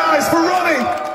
guys for running.